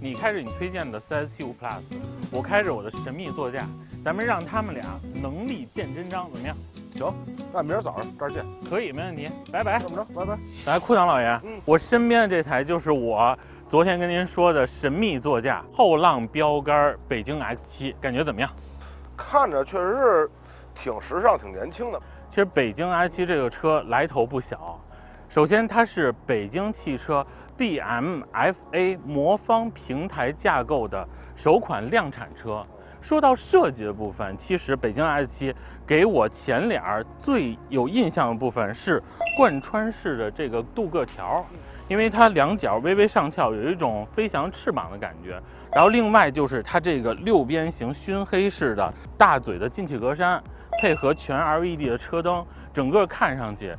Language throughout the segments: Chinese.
你开着你推荐的 4S75 Plus，我开着我的神秘座驾，咱们让他们俩能力见真章，怎么样？行，那明儿早上这儿见。可以，没问题。拜拜。怎么着，拜拜。来，库长老爷，嗯我身边的这台就是我昨天跟您说的神秘座驾后浪标杆北京 X7，感觉怎么样？看着确实是挺时尚、挺年轻的。其实北京 X7 这个车来头不小，首先它是北京汽车 BMFA 魔方平台架构的首款量产车。说到设计的部分，其实北京 S7 给我前脸儿最有印象的部分是贯穿式的这个镀铬条，因为它两角微微上翘，有一种飞翔翅膀的感觉。然后另外就是它这个六边形熏黑式的大嘴的进气格栅，配合全 LED 的车灯，整个看上去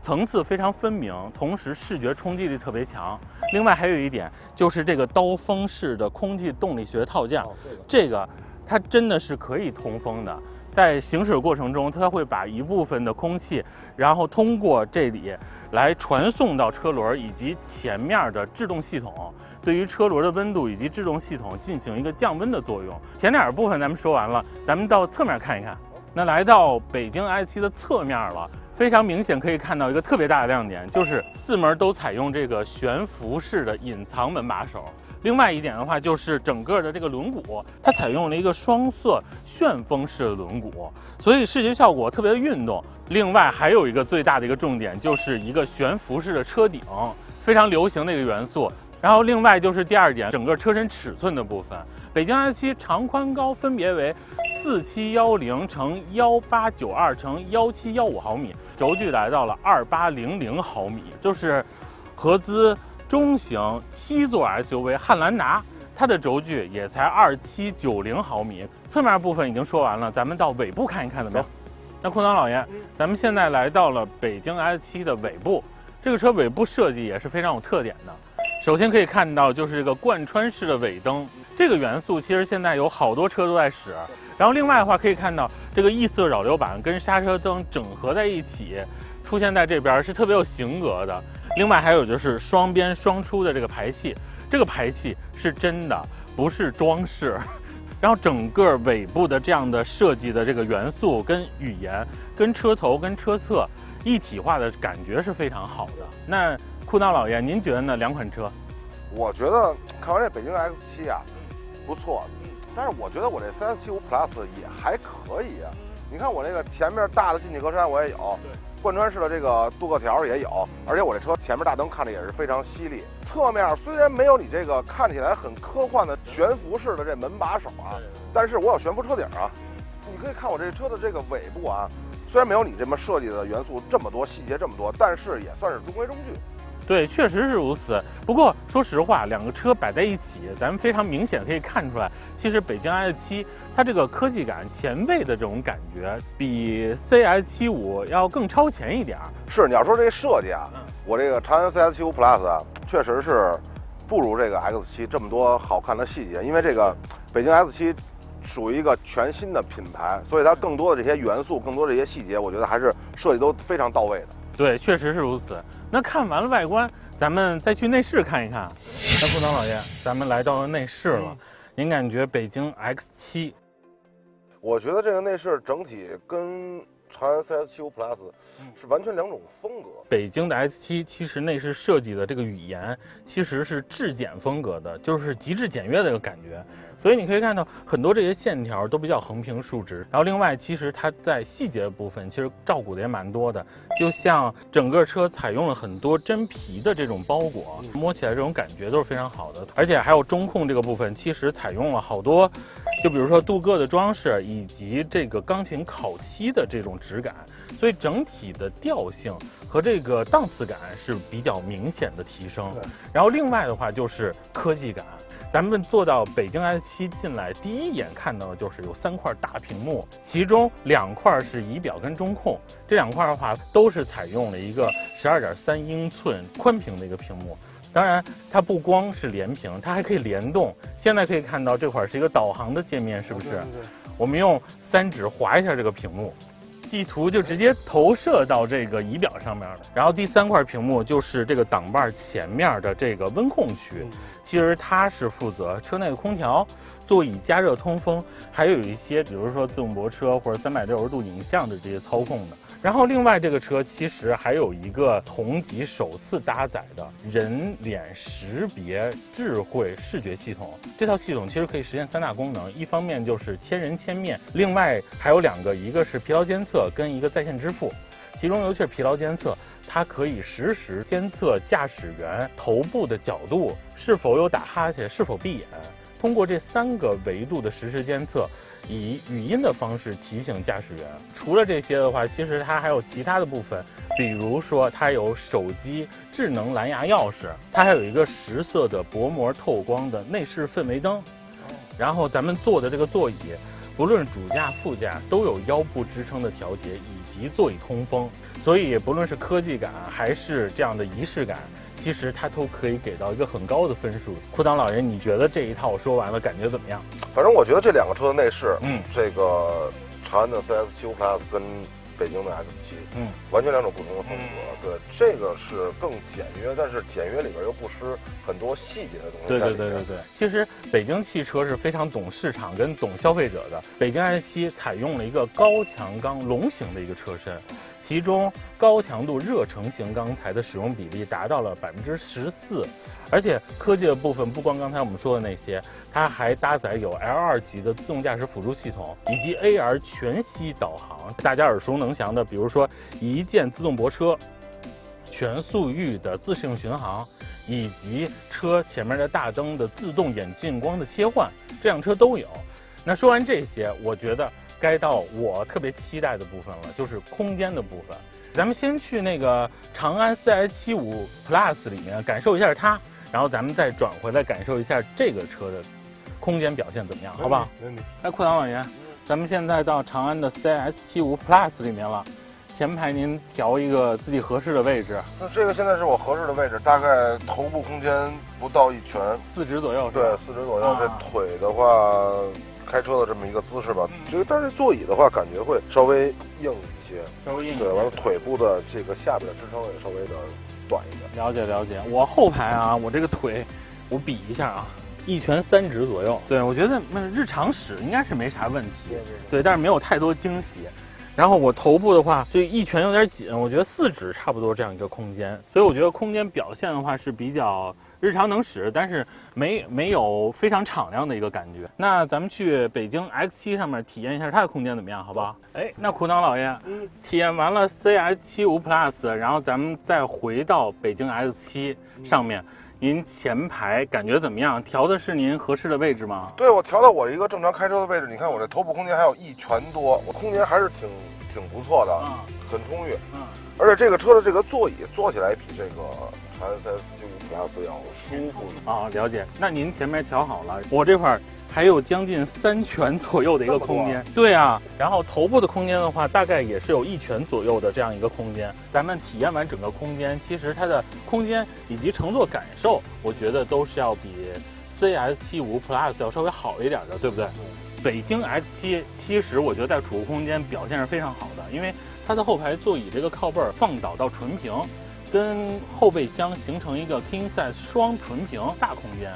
层次非常分明，同时视觉冲击力特别强。另外还有一点就是这个刀锋式的空气动力学套件，哦，这个这个它真的是可以通风的。在行驶过程中，它会把一部分的空气，然后通过这里来传送到车轮以及前面的制动系统，对于车轮的温度以及制动系统进行一个降温的作用。前脸部分咱们说完了，咱们到侧面看一看。那来到北京 i7 的侧面了，非常明显可以看到一个特别大的亮点，就是四门都采用这个悬浮式的隐藏门把手。另外一点的话，就是整个的这个轮毂，它采用了一个双色旋风式的轮毂，所以视觉效果特别的运动。另外还有一个最大的一个重点，就是一个悬浮式的车顶，非常流行的一个元素。然后另外就是第二点，整个车身尺寸的部分，北京 i7 长宽高分别为四七幺零乘幺八九二乘幺七幺五毫米，轴距来到了二八零零毫米，就是合资中型七座 SUV 汉兰达，它的轴距也才二七九零毫米。侧面部分已经说完了，咱们到尾部看一看怎么样？那库长老爷，咱们现在来到了北京 S7 的尾部，这个车尾部设计也是非常有特点的。首先可以看到就是这个贯穿式的尾灯，这个元素其实现在有好多车都在使。然后另外的话可以看到这个异色扰流板跟刹车灯整合在一起，出现在这边是特别有型格的。另外还有就是双边双出的这个排气，这个排气是真的，不是装饰。然后整个尾部的这样的设计的这个元素跟语言、跟车头、跟车侧一体化的感觉是非常好的。那库道老爷，您觉得呢？两款车？我觉得看完这北京 X7 啊，不错，但是我觉得我这 4S75 Plus 也还可以啊。你看我这个前面大的进气格栅我也有，贯穿式的这个镀铬条也有，而且我这车前面大灯看着也是非常犀利。侧面虽然没有你这个看起来很科幻的悬浮式的这门把手啊，但是我有悬浮车顶啊。你可以看我这车的这个尾部啊，虽然没有你这么设计的元素这么多，细节这么多，但是也算是中规中矩。对，确实是如此。不过说实话，两个车摆在一起，咱们非常明显可以看出来，其实北京 i7 它这个科技感、前卫的这种感觉，比 CS75 要更超前一点儿。是你要说这个设计啊嗯，我这个长安 CS75 Plus 啊，确实是不如这个 X7 这么多好看的细节，因为这个北京 S7 属于一个全新的品牌，所以它更多的这些元素、更多的这些细节，我觉得还是设计都非常到位的。对，确实是如此。那看完了外观，咱们再去内饰看一看。那副总老爷，咱们来到了内饰了，您感觉北京 X 七我觉得这个内饰整体跟长安 CS75 Plus 是完全两种风格。北京的 S7 其实内饰设计的这个语言其实是质简风格的，就是极致简约的一个感觉。所以你可以看到很多这些线条都比较横平竖直。然后另外，其实它在细节部分其实照顾的也蛮多的，就像整个车采用了很多真皮的这种包裹，摸起来这种感觉都是非常好的。而且还有中控这个部分，其实采用了好多，就比如说镀铬的装饰以及这个钢琴烤漆的这种质感，所以整体的调性和这个档次感是比较明显的提升。然后另外的话就是科技感。咱们坐到北京 S7 进来，第一眼看到的就是有三块大屏幕，其中两块是仪表跟中控，这两块的话都是采用了一个十二点三英寸宽屏的一个屏幕。当然，它不光是连屏，它还可以联动。现在可以看到这块是一个导航的界面，是不是？我们用三指划一下这个屏幕，地图就直接投射到这个仪表上面了。然后第三块屏幕就是这个挡把前面的这个温控区，其实它是负责车内的空调、座椅加热、通风，还有一些比如说自动泊车或者三百六十度影像的这些操控的。然后，另外这个车其实还有一个同级首次搭载的人脸识别智慧视觉系统。这套系统其实可以实现三大功能：一方面就是千人千面，另外还有两个，一个是疲劳监测跟一个在线支付。其中尤其是疲劳监测，它可以实时监测驾驶员头部的角度是否有打哈欠，是否闭眼。通过这三个维度的实时监测。以语音的方式提醒驾驶员。除了这些的话，其实它还有其他的部分，比如说它有手机智能蓝牙钥匙，它还有一个十色的薄膜透光的内饰氛围灯。然后咱们坐的这个座椅，不论主驾副驾都有腰部支撑的调节以及座椅通风，所以不论是科技感还是这样的仪式感。其实它都可以给到一个很高的分数。裤裆老爷，你觉得这一套说完了感觉怎么样？反正我觉得这两个车的内饰，嗯，这个长安的 CS75 Plus 跟北京的 S7，嗯，完全两种不同的风格。对，这个是更简约，但是简约里边又不失很多细节的东西。对对对对对。其实北京汽车是非常懂市场跟懂消费者的。北京 S7 采用了一个高强钢龙形的一个车身。其中高强度热成型钢材的使用比例达到了百分之十四，而且科技的部分不光刚才我们说的那些，它还搭载有 L 二级的自动驾驶辅助系统，以及 AR 全息导航。大家耳熟能详的，比如说一键自动泊车、全速域的自适应巡航，以及车前面的大灯的自动远近光的切换，这辆车都有。那说完这些，我觉得。该到我特别期待的部分了，就是空间的部分。咱们先去那个长安 CS75 Plus 里面感受一下它，然后咱们再转回来感受一下这个车的空间表现怎么样，好不好？没问题。哎，库长老爷，咱们现在到长安的 CS75 Plus 里面了，前排您调一个自己合适的位置。那这个现在是我合适的位置，大概头部空间不到一拳，四指左右。对，四指左右。这腿的话。开车的这么一个姿势吧，这个但是座椅的话，感觉会稍微硬一些，稍微硬。对，完了腿部的这个下边的支撑也稍微的短一点。了解了解，我后排啊，我这个腿，我比一下啊，一拳三指左右。对，我觉得那日常使应该是没啥问题。对，但是没有太多惊喜。然后我头部的话，就一拳有点紧，我觉得四指差不多这样一个空间，所以我觉得空间表现的话是比较。日常能使，但是没没有非常敞亮的一个感觉。那咱们去北京 X7 上面体验一下它的空间怎么样，好不好？哎，那苦恼老爷，嗯，体验完了 CS75 Plus，然后咱们再回到北京 X7 上面，您前排感觉怎么样？调的是您合适的位置吗？对，我调到我一个正常开车的位置。你看我这头部空间还有一拳多，我空间还是挺挺不错的，嗯，很充裕，嗯，而且这个车的这个座椅坐起来比这个长安 CS75。要舒服啊，了解。那您前面调好了，我这块儿还有将近三拳左右的一个空间。对啊，然后头部的空间的话，大概也是有一拳左右的这样一个空间。咱们体验完整个空间，其实它的空间以及乘坐感受，我觉得都是要比 CS 七五 Plus 要稍微好一点的，对不对？北京 X 七其实我觉得在储物空间表现是非常好的，因为它的后排座椅这个靠背放倒到纯平。跟后备箱形成一个 king size 双纯平大空间，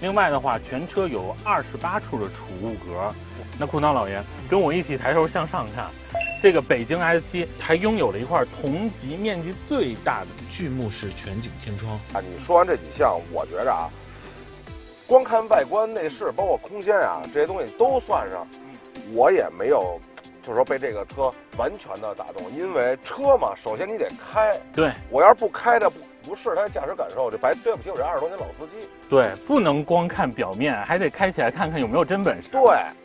另外的话，全车有二十八处的储物格。那裤裆老爷跟我一起抬头向上看，这个北京 S7 还拥有了一块同级面积最大的巨幕式全景天窗啊！你说完这几项，我觉着啊，光看外观、内饰，包括空间啊，这些东西都算上，我也没有。就是说被这个车完全的打动，因为车嘛，首先你得开。对，我要是不开的不不试它的驾驶感受，这白对不起我这二十多年老司机。对，不能光看表面，还得开起来看看有没有真本事。对，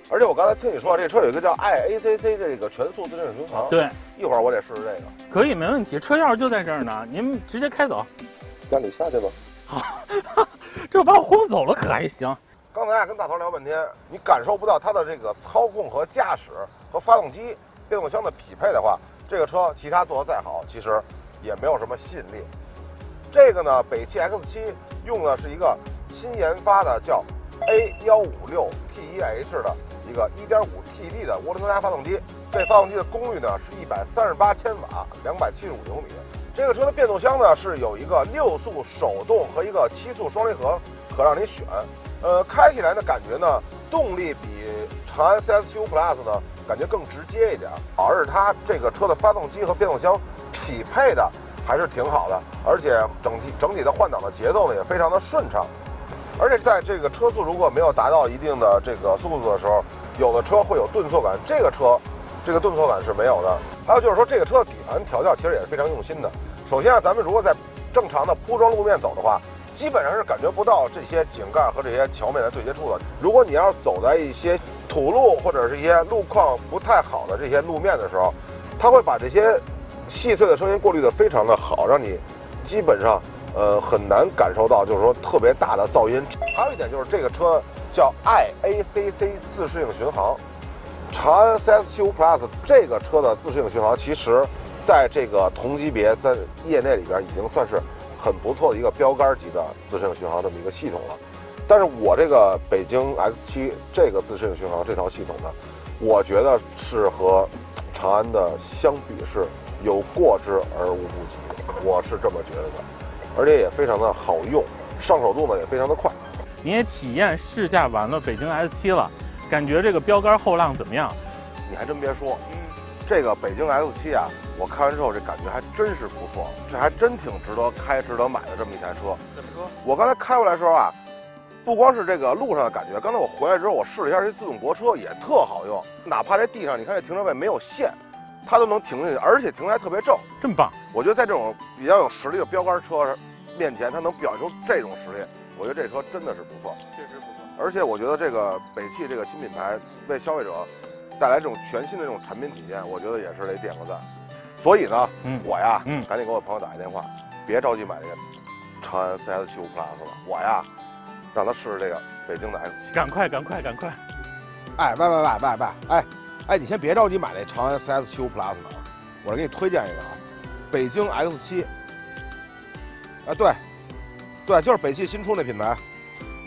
而且我刚才听你说，这车有一个叫 iACC 这个全速自适应巡航。对，一会儿我得试试这个。可以，没问题，车钥匙就在这儿呢，您直接开走。那你下去吧。好，这把我轰走了可还行。刚才啊跟大头聊半天，你感受不到它的这个操控和驾驶。和发动机、变速箱的匹配的话，这个车其他做的再好，其实也没有什么吸引力。这个呢，北汽 X7 用的是一个新研发的叫 A156T1H 的一个 1.5TD 的涡轮增压发动机。这发动机的功率呢是138千瓦，275牛米。这个车的变速箱呢是有一个六速手动和一个七速双离合，可让你选。呃，开起来的感觉呢，动力比长安 CS75 Plus 呢感觉更直接一点，而是它这个车的发动机和变速箱匹配的还是挺好的，而且整体整体的换挡的节奏呢也非常的顺畅。而且在这个车速如果没有达到一定的这个速度的时候，有的车会有顿挫感，这个车这个顿挫感是没有的。还有就是说，这个车底盘调教其实也是非常用心的。首先啊，咱们如果在正常的铺装路面走的话，基本上是感觉不到这些井盖和这些桥面的对接处的。如果你要走在一些土路或者是一些路况不太好的这些路面的时候，它会把这些细碎的声音过滤的非常的好，让你基本上呃很难感受到就是说特别大的噪音。还有一点就是这个车叫 IACC 自适应巡航，长安 CS75 Plus 这个车的自适应巡航其实。在这个同级别，在业内里边已经算是很不错的一个标杆级的自适应巡航这么一个系统了。但是我这个北京 X7 这个自适应巡航这套系统呢，我觉得是和长安的相比是有过之而无不及，我是这么觉得的。而且也非常的好用，上手度呢也非常的快。你也体验试驾完了北京 S7 了，感觉这个标杆后浪怎么样？你还真别说，嗯这个北京 S7 啊。我开完之后，这感觉还真是不错，这还真挺值得开、值得买的这么一台车。怎么说？我刚才开过来的时候啊，不光是这个路上的感觉，刚才我回来之后，我试了一下这自动泊车，也特好用。哪怕这地上，你看这停车位没有线，它都能停进去，而且停的还特别正，真棒！我觉得在这种比较有实力的标杆车面前，它能表现出这种实力，我觉得这车真的是不错，确实不错。而且我觉得这个北汽这个新品牌为消费者带来这种全新的这种产品体验，我觉得也是得点个赞。所以呢，嗯，我呀，嗯，赶紧给我朋友打一电话，别着急买这个长安 CS75 Plus 了，我呀，让他试试这个北京的 X7。赶快，赶快，赶快！哎，喂喂喂喂喂，哎，哎，你先别着急买这长安 CS75 Plus 呢，我来给你推荐一个啊，北京 X7。啊，对，对，就是北汽新出那品牌。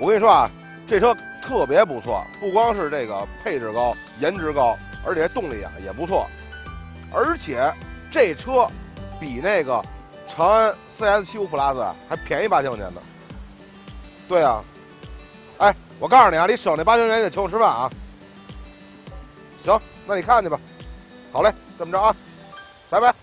我跟你说啊，这车特别不错，不光是这个配置高、颜值高，而且动力啊也不错，而且。这车比那个长安 CS75 Plus 还便宜八千块钱呢。对啊，哎，我告诉你啊，你省那八千块钱得请我吃饭啊。行，那你看去吧。好嘞，这么着啊，拜拜。